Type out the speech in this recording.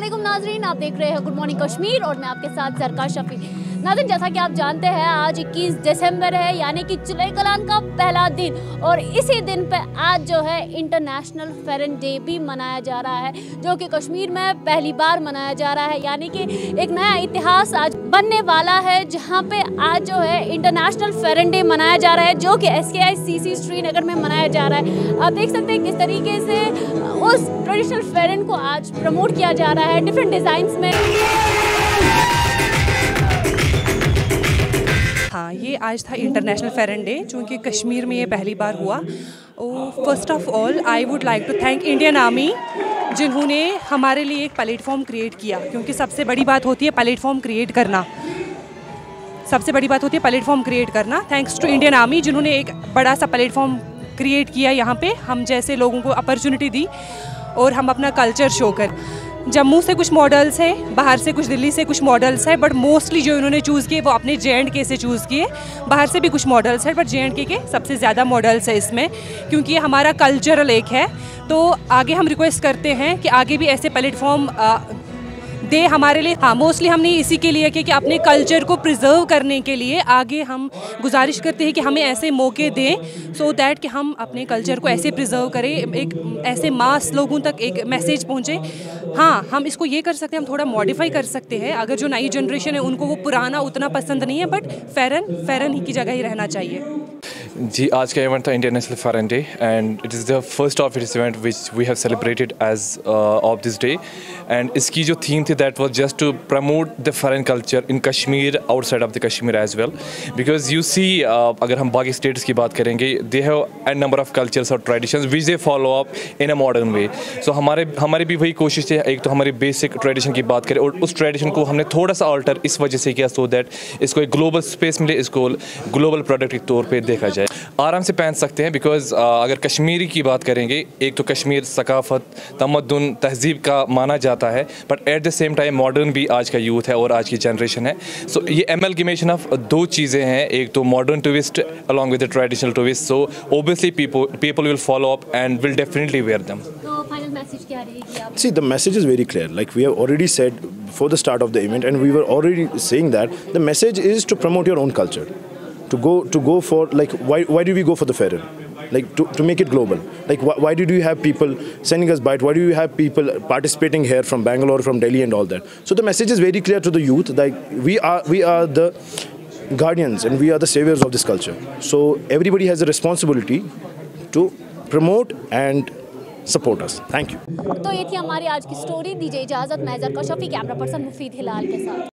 नाजरीन आप देख रहे हैं गुड मॉर्निंग कश्मीर और मैं आपके साथ सरकार शफी। नाजरीन जैसा कि आप जानते हैं, आज 21 दिसंबर है, यानी कि चुले कलान का पहला दिन। और इसी दिन पे आज जो है इंटरनेशनल फेरन डे भी मनाया जा रहा है, जो कि कश्मीर में पहली बार मनाया जा रहा है। यानी कि एक नया इतिहास आज बनने वाला है, जहाँ पे आज जो है इंटरनेशनल फेरन डे मनाया जा रहा है, जो कि एस के आई सी सी श्रीनगर में मनाया जा रहा है। आप देख सकते हैं किस तरीके से उस ट्रेडिशनल फेरन को आज प्रमोट किया जा रहा है डिफरेंट डिज़ाइंस में। हाँ ये आज था इंटरनेशनल फेरन डे चूँकि कश्मीर में ये पहली बार हुआ। First of all I would like to thank Indian Army जिन्होंने हमारे लिए एक प्लेटफॉर्म क्रिएट किया, क्योंकि सबसे बड़ी बात होती है प्लेटफॉर्म क्रिएट करना। सबसे बड़ी बात होती है प्लेटफॉर्म क्रिएट करना। थैंक्स टू इंडियन आर्मी जिन्होंने एक बड़ा सा प्लेटफॉर्म क्रिएट किया यहाँ पे। हम जैसे लोगों को अपॉर्चुनिटी दी, और हम अपना कल्चर शो कर। जम्मू से कुछ मॉडल्स हैं, बाहर से कुछ दिल्ली से कुछ मॉडल्स हैं बट मोस्टली जो इन्होंने चूज़ किए, वो अपने जे एंड के से चूज़ किए। बाहर से भी कुछ मॉडल्स हैं बट जे एंड के के सबसे ज़्यादा मॉडल्स हैं इसमें, क्योंकि ये हमारा कल्चरल एक है। तो आगे हम रिक्वेस्ट करते हैं कि आगे भी ऐसे प्लेटफॉर्म दे हमारे लिए हाँ मोस्टली हमने इसी के लिए कि, कि अपने कल्चर को प्रिजर्व करने के लिए आगे हम गुजारिश करते हैं कि हमें ऐसे मौके दें सो so दैट कि हम अपने कल्चर को ऐसे प्रिजर्व करें एक ऐसे मास लोगों तक एक मैसेज पहुँचे। हाँ हम इसको ये कर सकते हैं हम थोड़ा मॉडिफाई कर सकते हैं अगर जो नई जनरेशन है उनको वो पुराना उतना पसंद नहीं है बट फ़ेरन फ़ेरन ही की जगह ही रहना चाहिए। जी आज का इवेंट था international foreign day and it is the first of its event which we have celebrated as of this day and इसकी जो थीम थी that was just to promote the foreign culture in Kashmir outside of the Kashmir as well because you see अगर हम बाकी states की बात करेंगे they have an number of cultures और tradition which they follow up in a modern way so हमारे, हमारी भी वही कोशिश है, एक तो हमारी बेसिक ट्रेडिशन की बात करें, और उस ट्रेडिशन को हमने थोड़ा सा अल्टर इस वजह से किया सो दैट इसको एक ग्लोबल स्पेस मिले, इसको ग्लोबल प्रोडक्ट के तौर पर देखा जाए। आराम से पहन सकते हैं बिकॉज़ अगर कश्मीरी की बात करेंगे, एक तो कश्मीर सकाफत तमदन तहजीब का माना जाता है but at the same time modern भी आज का यूथ है और आज की जनरेशन है. सो so, ये एम एल एलगमेशन ऑफ़ दो चीज़ें हैं. एक तो modern tourist along with traditional tourist so obviously people will follow up and will definitely where them see the message is very clear like we have already set for the start of the event and we are already saying that the message is to promote your own culture to go to go for like why why do we go for the foreign Like to, to make it global. Like why, why did you have people sending us bite? Why do you have people participating here from Bangalore, from Delhi, and all that? So the message is very clear to the youth. Like we are we are the guardians and we are the saviors of this culture. So everybody has a responsibility to promote and support us thank you तो ये थी हमारी आज की story दीजिए इजाजत मैं जरका Shafi camera person मुफीद हिलाल के साथ